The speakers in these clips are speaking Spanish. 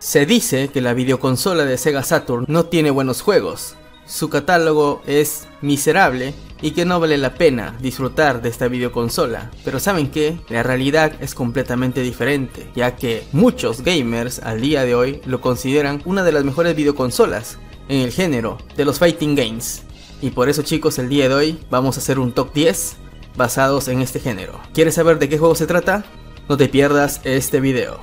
Se dice que la videoconsola de Sega Saturn no tiene buenos juegos, su catálogo es miserable y que no vale la pena disfrutar de esta videoconsola. Pero saben que la realidad es completamente diferente, ya que muchos gamers al día de hoy lo consideran una de las mejores videoconsolas en el género de los fighting games. Y por eso chicos el día de hoy vamos a hacer un top 10 basados en este género. ¿Quieres saber de qué juego se trata? No te pierdas este video.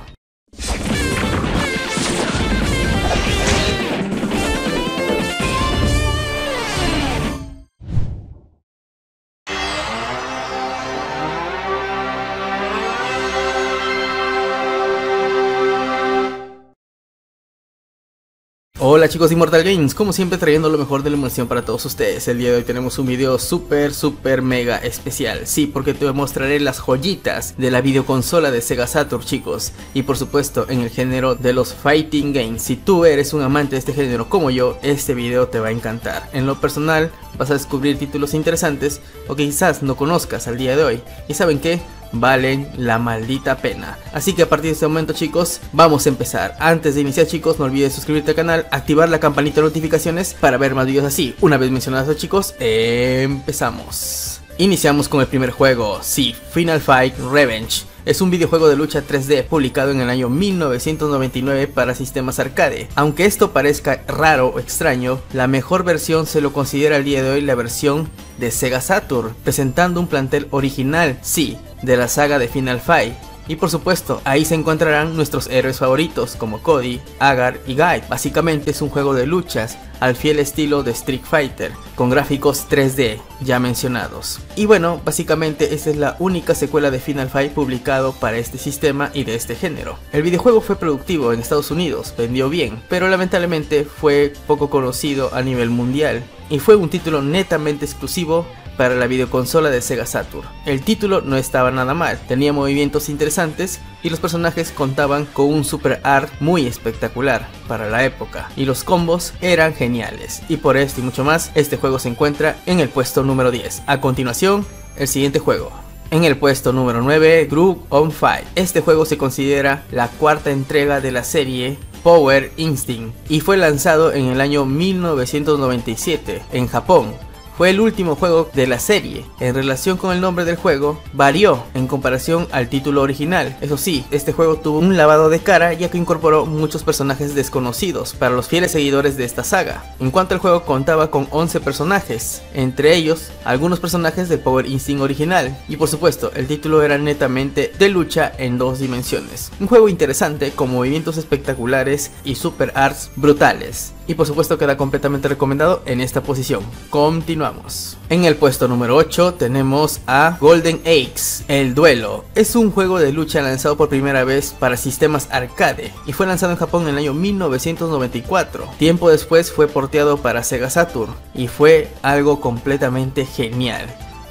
Hola chicos de Immortal Games, como siempre trayendo lo mejor de la emoción para todos ustedes. El día de hoy tenemos un video súper súper mega especial. Sí, porque te mostraré las joyitas de la videoconsola de Sega Saturn chicos. Y por supuesto en el género de los Fighting Games. Si tú eres un amante de este género como yo, este video te va a encantar. En lo personal vas a descubrir títulos interesantes o que quizás no conozcas al día de hoy. Y saben qué, valen la maldita pena. Así que a partir de este momento chicos, vamos a empezar. Antes de iniciar chicos, no olvides suscribirte al canal, activar la campanita de notificaciones para ver más videos así. Una vez mencionados chicos, empezamos. Iniciamos con el primer juego, sí, Final Fight Revenge. Es un videojuego de lucha 3D publicado en el año 1999 para sistemas arcade. Aunque esto parezca raro o extraño, la mejor versión se lo considera al día de hoy la versión de Sega Saturn, presentando un plantel original, sí, de la saga de Final Fight. Y por supuesto, ahí se encontrarán nuestros héroes favoritos como Cody, Agar y Guy. Básicamente es un juego de luchas al fiel estilo de Street Fighter, con gráficos 3D ya mencionados. Y bueno, básicamente esta es la única secuela de Final Fight publicado para este sistema y de este género. El videojuego fue productivo en Estados Unidos, vendió bien, pero lamentablemente fue poco conocido a nivel mundial y fue un título netamente exclusivo para la videoconsola de Sega Saturn. El título no estaba nada mal, tenía movimientos interesantes y los personajes contaban con un super art muy espectacular para la época y los combos eran geniales y por esto y mucho más este juego se encuentra en el puesto número 10. A continuación, el siguiente juego. En el puesto número 9, Group on Fight. Este juego se considera la cuarta entrega de la serie Power Instinct y fue lanzado en el año 1997 en Japón fue el último juego de la serie. En relación con el nombre del juego, varió en comparación al título original. Eso sí, este juego tuvo un lavado de cara ya que incorporó muchos personajes desconocidos para los fieles seguidores de esta saga. En cuanto al juego contaba con 11 personajes, entre ellos algunos personajes del Power Instinct original. Y por supuesto, el título era netamente de lucha en dos dimensiones. Un juego interesante con movimientos espectaculares y super arts brutales. Y por supuesto queda completamente recomendado en esta posición. Continuamos. En el puesto número 8 tenemos a Golden Axe, El Duelo. Es un juego de lucha lanzado por primera vez para sistemas arcade y fue lanzado en Japón en el año 1994. Tiempo después fue porteado para Sega Saturn y fue algo completamente genial.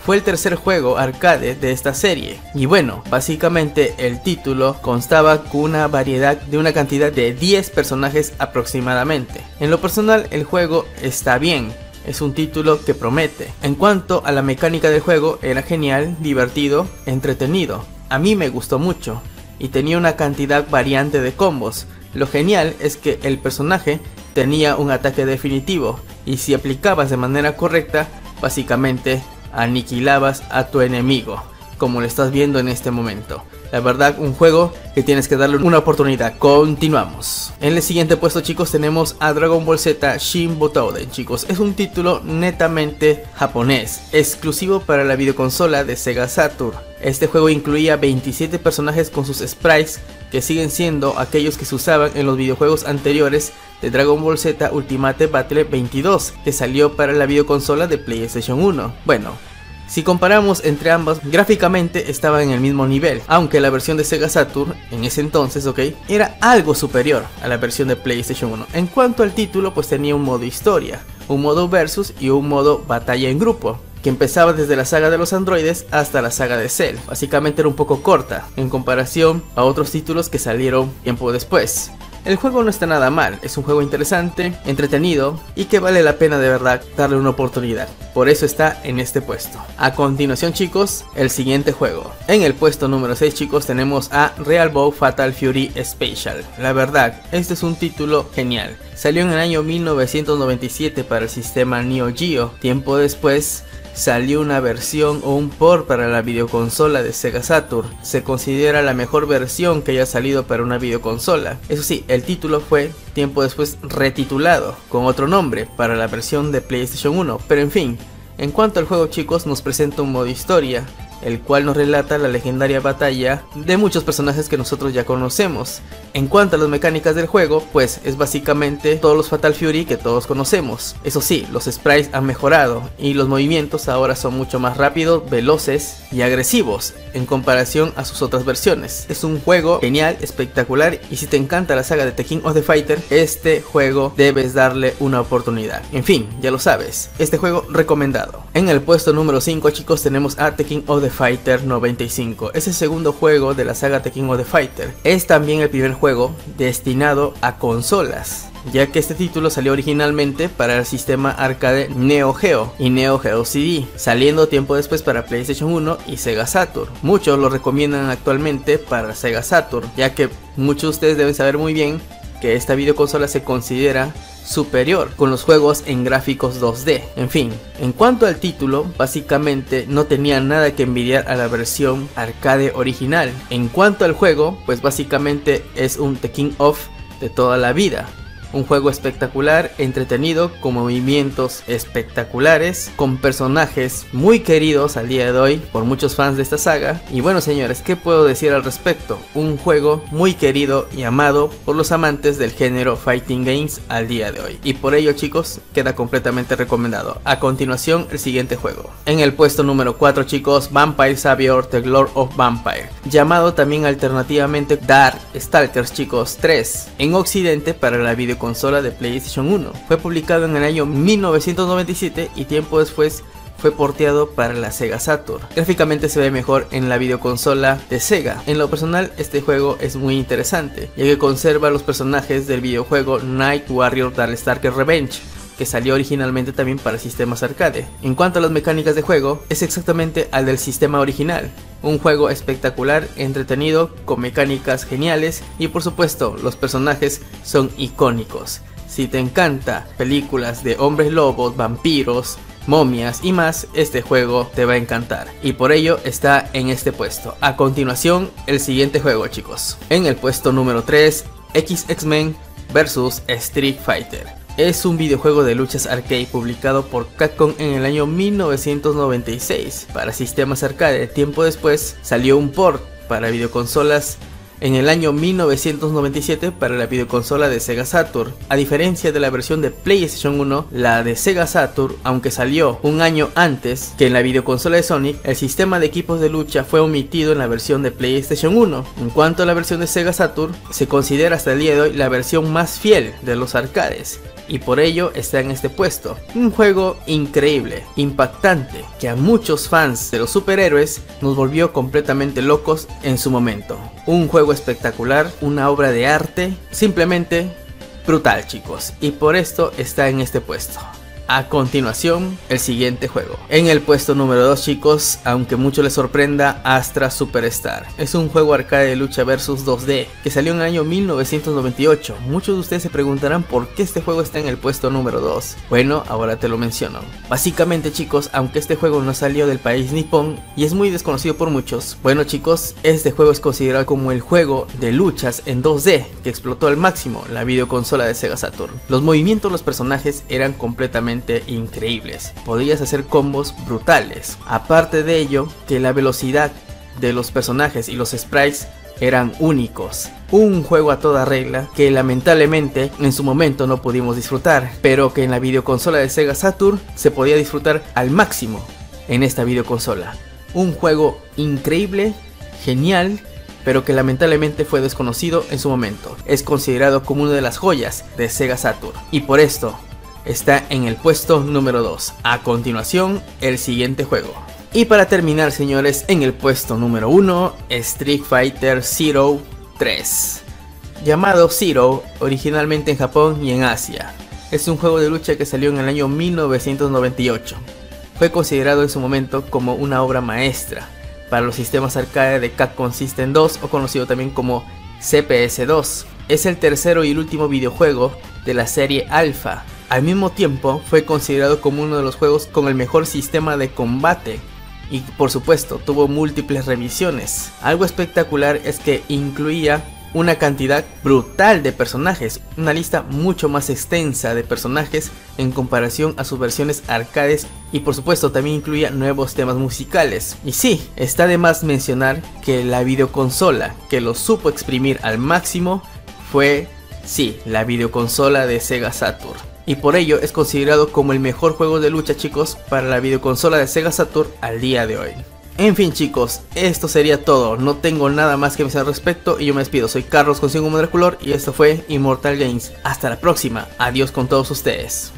Fue el tercer juego arcade de esta serie. Y bueno, básicamente el título constaba con una variedad de una cantidad de 10 personajes aproximadamente. En lo personal el juego está bien, es un título que promete. En cuanto a la mecánica del juego, era genial, divertido, entretenido. A mí me gustó mucho y tenía una cantidad variante de combos. Lo genial es que el personaje tenía un ataque definitivo y si aplicabas de manera correcta, básicamente aniquilabas a tu enemigo, como lo estás viendo en este momento. La verdad, un juego que tienes que darle una oportunidad. Continuamos. En el siguiente puesto, chicos, tenemos a Dragon Ball Z Shin Butoden, chicos. Es un título netamente japonés, exclusivo para la videoconsola de Sega Saturn. Este juego incluía 27 personajes con sus sprites que siguen siendo aquellos que se usaban en los videojuegos anteriores de Dragon Ball Z Ultimate Battle 22, que salió para la videoconsola de PlayStation 1. Bueno, si comparamos entre ambas, gráficamente estaban en el mismo nivel, aunque la versión de Sega Saturn, en ese entonces, ok, era algo superior a la versión de PlayStation 1. En cuanto al título, pues tenía un modo historia, un modo versus y un modo batalla en grupo que empezaba desde la saga de los androides hasta la saga de Cell. Básicamente era un poco corta en comparación a otros títulos que salieron tiempo después. El juego no está nada mal, es un juego interesante, entretenido y que vale la pena de verdad darle una oportunidad. Por eso está en este puesto. A continuación chicos, el siguiente juego. En el puesto número 6 chicos tenemos a Real Bow Fatal Fury Special. La verdad, este es un título genial. Salió en el año 1997 para el sistema Neo Geo. Tiempo después salió una versión o un port para la videoconsola de Sega Saturn. Se considera la mejor versión que haya salido para una videoconsola. Eso sí, el título fue tiempo después retitulado con otro nombre para la versión de PlayStation 1. Pero en fin, en cuanto al juego chicos nos presenta un modo historia el cual nos relata la legendaria batalla de muchos personajes que nosotros ya conocemos. En cuanto a las mecánicas del juego, pues es básicamente todos los Fatal Fury que todos conocemos. Eso sí, los sprites han mejorado y los movimientos ahora son mucho más rápidos, veloces y agresivos en comparación a sus otras versiones. Es un juego genial, espectacular y si te encanta la saga de The King of the Fighter, este juego debes darle una oportunidad. En fin, ya lo sabes, este juego recomendado. En el puesto número 5 chicos tenemos a The King of the Fighter 95. Es el segundo juego de la saga King of the Fighter. Es también el primer juego destinado a consolas ya que este título salió originalmente para el sistema arcade Neo Geo y Neo Geo CD, saliendo tiempo después para PlayStation 1 y Sega Saturn. Muchos lo recomiendan actualmente para Sega Saturn, ya que muchos de ustedes deben saber muy bien que esta videoconsola se considera superior con los juegos en gráficos 2D. En fin, en cuanto al título, básicamente no tenía nada que envidiar a la versión arcade original. En cuanto al juego, pues básicamente es un The King of de toda la vida. Un juego espectacular, entretenido, con movimientos espectaculares, con personajes muy queridos al día de hoy por muchos fans de esta saga. Y bueno señores, ¿qué puedo decir al respecto? Un juego muy querido y amado por los amantes del género Fighting Games al día de hoy. Y por ello chicos, queda completamente recomendado. A continuación, el siguiente juego. En el puesto número 4 chicos, Vampire Savior The Lord of Vampire. Llamado también alternativamente Dark Stalkers chicos 3. En occidente para la video consola de PlayStation 1. Fue publicado en el año 1997 y tiempo después fue porteado para la Sega Saturn. Gráficamente se ve mejor en la videoconsola de Sega. En lo personal, este juego es muy interesante, ya que conserva los personajes del videojuego Night Warrior Darkstalker Revenge, que salió originalmente también para sistemas arcade. En cuanto a las mecánicas de juego, es exactamente al del sistema original. Un juego espectacular, entretenido, con mecánicas geniales y por supuesto los personajes son icónicos. Si te encanta películas de hombres lobos, vampiros, momias y más, este juego te va a encantar. Y por ello está en este puesto. A continuación, el siguiente juego chicos. En el puesto número 3, X-Men vs Street Fighter es un videojuego de luchas arcade publicado por Capcom en el año 1996 para sistemas arcade. Tiempo después salió un port para videoconsolas en el año 1997 para la videoconsola de Sega Saturn. A diferencia de la versión de PlayStation 1, la de Sega Saturn, aunque salió un año antes que en la videoconsola de Sonic, el sistema de equipos de lucha fue omitido en la versión de PlayStation 1. En cuanto a la versión de Sega Saturn, se considera hasta el día de hoy la versión más fiel de los arcades y por ello está en este puesto. Un juego increíble, impactante, que a muchos fans de los superhéroes nos volvió completamente locos en su momento. Un juego espectacular, una obra de arte, simplemente brutal chicos, y por esto está en este puesto. A continuación, el siguiente juego. En el puesto número 2 chicos, aunque mucho les sorprenda, Astra Superstar. Es un juego arcade de lucha versus 2D que salió en el año 1998. Muchos de ustedes se preguntarán por qué este juego está en el puesto número 2. Bueno, ahora te lo menciono. Básicamente chicos, aunque este juego no salió del país nipón y es muy desconocido por muchos, bueno chicos, este juego es considerado como el juego de luchas en 2D que explotó al máximo la videoconsola de Sega Saturn. Los movimientos de los personajes eran completamente increíbles. Podías hacer combos brutales. Aparte de ello, que la velocidad de los personajes y los sprites eran únicos. Un juego a toda regla que lamentablemente en su momento no pudimos disfrutar, pero que en la videoconsola de Sega Saturn se podía disfrutar al máximo en esta videoconsola. Un juego increíble, genial, pero que lamentablemente fue desconocido en su momento. Es considerado como una de las joyas de Sega Saturn. Y por esto, está en el puesto número 2. A continuación, el siguiente juego. Y para terminar, señores, en el puesto número 1, Street Fighter Zero 3. llamado Zero, originalmente en Japón y en Asia. Es un juego de lucha que salió en el año 1998. Fue considerado en su momento como una obra maestra para los sistemas arcade de Capcom System 2 o conocido también como CPS2. Es el tercero y último videojuego de la serie Alpha. Al mismo tiempo fue considerado como uno de los juegos con el mejor sistema de combate y por supuesto tuvo múltiples revisiones. Algo espectacular es que incluía una cantidad brutal de personajes, una lista mucho más extensa de personajes en comparación a sus versiones arcades y por supuesto también incluía nuevos temas musicales. Y sí, está de más mencionar que la videoconsola que lo supo exprimir al máximo fue, sí, la videoconsola de Sega Saturn. Y por ello es considerado como el mejor juego de lucha chicos para la videoconsola de Sega Saturn al día de hoy. En fin chicos, esto sería todo, no tengo nada más que decir al respecto y yo me despido, soy Carlos con 5 Color y esto fue Immortal Games. Hasta la próxima, adiós con todos ustedes.